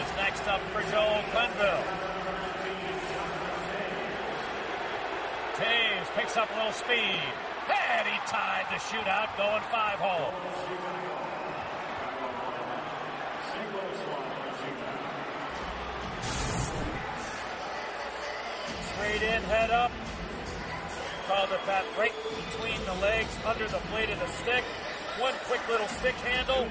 Next up for Joel Quenneville. Toews picks up a little speed. And he tied the shootout going five hole. Straight in, head up. Called it that break between the legs under the blade of the stick. One quick little stick handle.